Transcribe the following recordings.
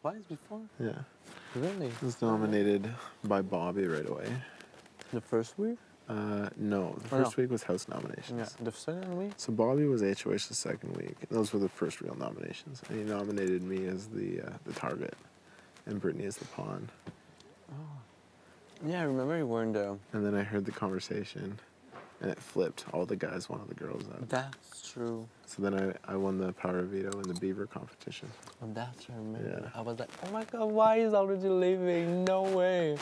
Twice before? Yeah. Really? It was nominated by Bobby right away. The first week? Uh, no, the Oh, no. first week was house nominations. Yeah. The second week? So Bobby was HOH the second week. Those were the first real nominations. And he nominated me as the uh, the target, and Brittany as the pawn. Oh. Yeah, I remember you were in the. And then I heard the conversation, and it flipped. All the guys wanted the girls out. That's true. So then I, I won the power veto in the beaver competition. Oh, that's I remember. Yeah. I was like, oh my god, why is already leaving? No way.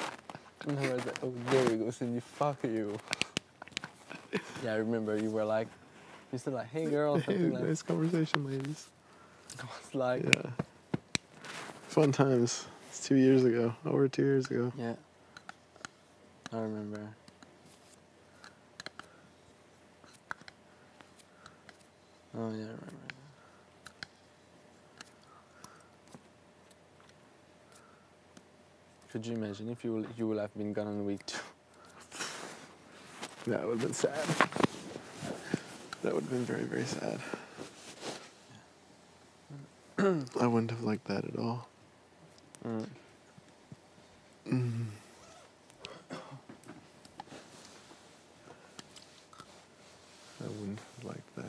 And I was like, oh, there you go, Cindy, fuck you. yeah, I remember you were like, you said like, hey girl, Hey, something like. nice conversation, ladies. I was like, Yeah. Fun times. It's two years ago. Over two years ago. yeah. I remember. Oh yeah, I remember. Could you imagine if you will, you would have been gone on week two? That would have been sad. That would have been very, very sad. I wouldn't have liked that at all. Mm. Mm. I wouldn't have liked that.